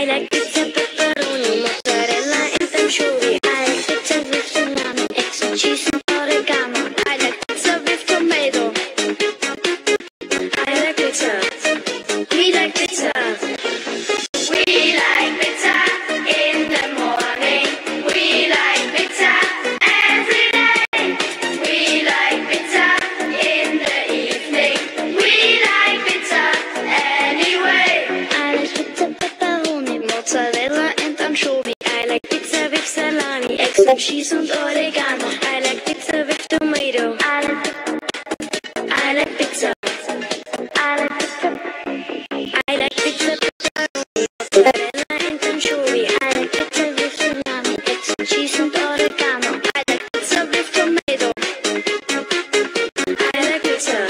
I like pizza, pepperoni, mozzarella, and fam Some cheese and oregano. I like pizza with tomato. I like, I like pizza. I like pizza. I like pizza pepperoni. I like pizza with salami. Some cheese and oregano. I like pizza with tomato. I like pizza.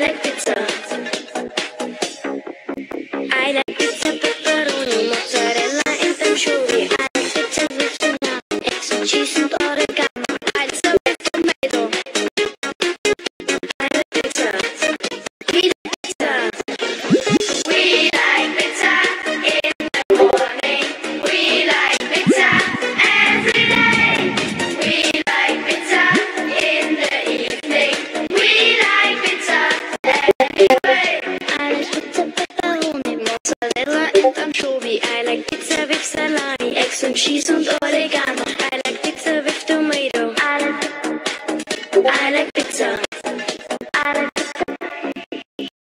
like pizza. I like pizza, pepperoni, mozzarella, and fam I like pizza with cheese. salami, extra cheese and oregano.